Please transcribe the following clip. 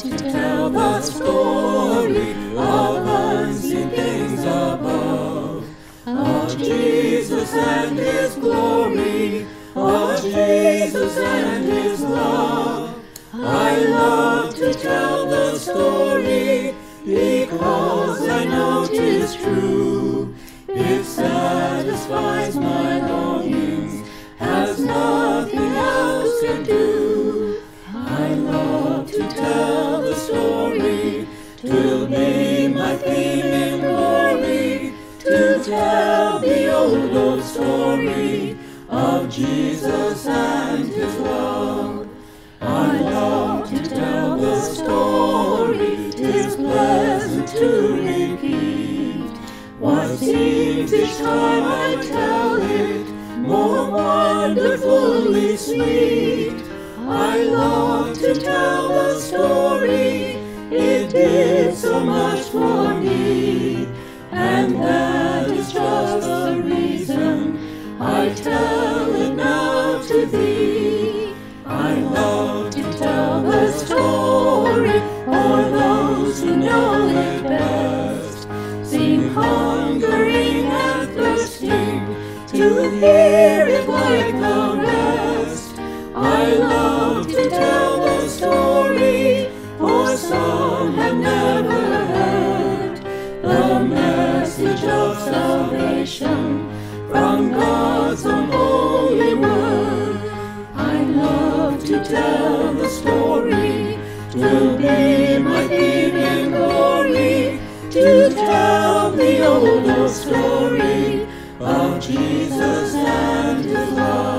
to tell the story of unseen things above, of Jesus and His glory, of Jesus and His love. I love to tell the story because of Jesus and His love. I love to tell the story, tis pleasant to repeat. What seems each time I tell it more wonderfully sweet. I love to tell the story, it did so much for seem hungering and thirsting to hear it like the rest. I love to tell the story, for some have never heard the message of salvation from God's unholy word. I love to tell the story, to tell the old, old story of Jesus and his love.